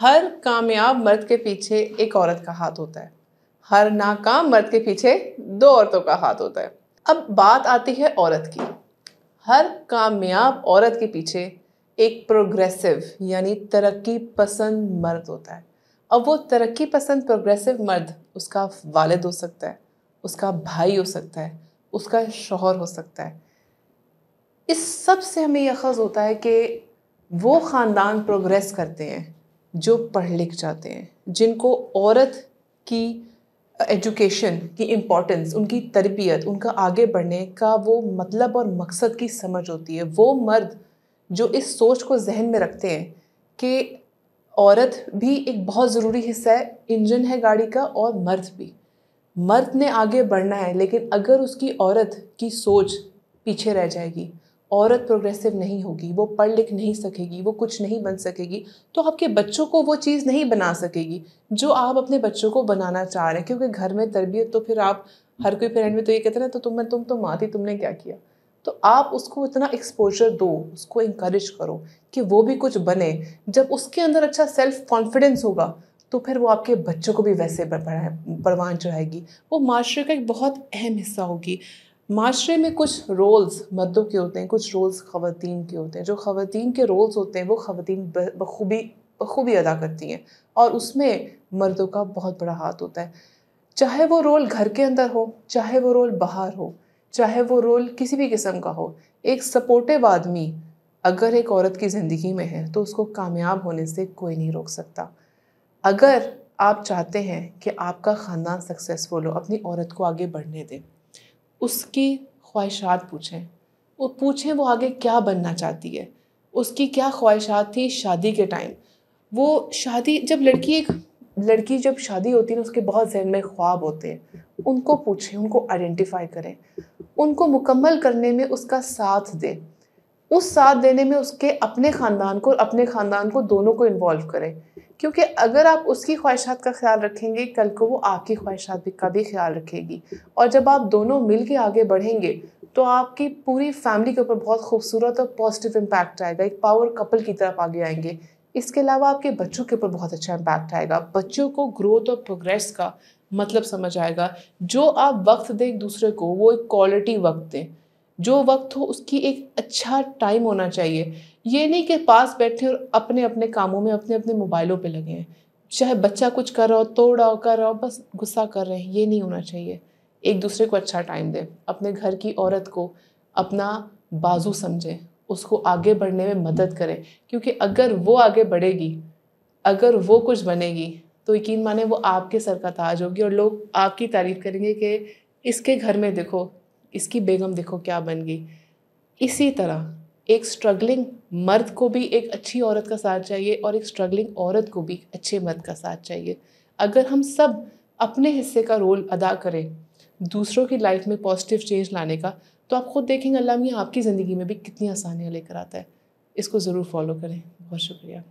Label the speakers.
Speaker 1: हर कामयाब मर्द के पीछे एक औरत का हाथ होता है। हर नाकाम मर्द के पीछे दो औरतों का हाथ होता है। अब बात आती है औरत की। हर कामयाब औरत के पीछे एक प्रोग्रेसिव यानी तरक्की पसंद मर्द होता है। अब वो तरक्की पसंद प्रोग्रेसिव मर्द उसका वालिद हो सकता है, उसका भाई हो सकता है, उसका शोहर हो सकता है। इस सबसे हमें यकज़ होता है कि वो ख़ानदान प्रोग्रेस करते हैं। जो पढ़ लिख जाते हैं, जिनको औरत की एजुकेशन की इम्पोर्टेंस उनकी तरबियत, उनका आगे बढ़ने का वो मतलब और मकसद की समझ होती है। वो मर्द जो इस सोच को जहन में रखते हैं कि औरत भी एक बहुत ज़रूरी हिस्सा है, इंजन है गाड़ी का और मर्द भी। मर्द ने आगे बढ़ना है, लेकिन अगर उसकी औरत की सोच पीछे रह जाएगी औरत प्रोग्रेसिव नहीं होगी, वो पढ़ लिख नहीं सकेगी, वो कुछ नहीं बन सकेगी तो आपके बच्चों को वो चीज़ नहीं बना सकेगी, जो आप अपने बच्चों को बनाना चाह रहे हैं। क्योंकि घर में तरबियत तो फिर आप, हर कोई पेरेंट में तो ये कहते ना तो तुम मैं तुम तो माँ थी, तुमने क्या किया? तो आप उसको इतना एक्सपोजर दो, उसको इंकरेज करो कि वो भी कुछ बने। जब उसके अंदर अच्छा सेल्फ कॉन्फिडेंस होगा तो फिर वो आपके बच्चों को भी वैसे परवान चढ़ाएगी। वो माशरे का एक बहुत अहम हिस्सा होगी। माशरे में कुछ रोल्स मर्दों के होते हैं, कुछ रोल्स ख़वातीन के होते हैं। जो ख़वातीन के रोल्स होते हैं, वो ख़वातीन बखूबी बखूबी अदा करती हैं और उसमें मर्दों का बहुत बड़ा हाथ होता है। चाहे वो रोल घर के अंदर हो, चाहे वो रोल बाहर हो, चाहे वो रोल किसी भी किस्म का हो, एक सपोर्टिव आदमी अगर एक औरत की ज़िंदगी में है तो उसको कामयाब होने से कोई नहीं रोक सकता। अगर आप चाहते हैं कि आपका ख़ानदान सक्सेसफुल हो, अपनी औरत को आगे बढ़ने दें उसकी ख्वाहिशात पूछें। वो पूछें वो आगे क्या बनना चाहती है। उसकी क्या ख्वाहिशात थी शादी के टाइम। वो शादी जब लड़की एक, लड़की जब शादी होती है ना, उसके बहुत जहन में ख्वाब होते हैं। उनको पूछें, उनको आइडेंटिफाई करें। उनको मुकम्मल करने में उसका साथ दें। उस साथ देने में उसके अपने ख़ानदान को और अपने ख़ानदान को दोनों को इन्वॉल्व करें। क्योंकि अगर आप उसकी ख्वाहिशात का ख्याल रखेंगे, कल को वो आपकी ख्वाहिशात का भी ख्याल रखेगी। और जब आप दोनों मिल के आगे बढ़ेंगे तो आपकी पूरी फैमिली के ऊपर बहुत खूबसूरत और पॉजिटिव इम्पैक्ट आएगा। एक पावर कपल की तरफ़ आगे आएँगे। इसके अलावा आपके बच्चों के ऊपर बहुत अच्छा इम्पैक्ट आएगा। बच्चों को ग्रोथ और प्रोग्रेस का मतलब समझ आएगा। जो आप वक्त दें एक दूसरे को, वो एक क्वालिटी वक्त दें। जो वक्त हो, उसकी एक अच्छा टाइम होना चाहिए। ये नहीं कि पास बैठे और अपने अपने कामों में, अपने अपने मोबाइलों पे लगे हैं। चाहे बच्चा कुछ कर रहा हो, तोड़ हो, कर रहा हो, बस गुस्सा कर रहे हैं, ये नहीं होना चाहिए। एक दूसरे को अच्छा टाइम दें, अपने घर की औरत को अपना बाजू समझें, उसको आगे बढ़ने में मदद करें। क्योंकि अगर वो आगे बढ़ेगी, अगर वो कुछ बनेगी तो यकीन माने वो आपके सर का ताज होगी और लोग आपकी तारीफ़ करेंगे कि इसके घर में देखो इसकी बेगम देखो क्या बन गई। इसी तरह एक स्ट्रगलिंग मर्द को भी एक अच्छी औरत का साथ चाहिए और एक स्ट्रगलिंग औरत को भी अच्छे मर्द का साथ चाहिए। अगर हम सब अपने हिस्से का रोल अदा करें दूसरों की लाइफ में पॉजिटिव चेंज लाने का तो आप खुद देखेंगे, अल्लाह मियाँ आपकी ज़िंदगी में भी कितनी आसानियाँ लेकर आता है। इसको ज़रूर फॉलो करें। बहुत शुक्रिया।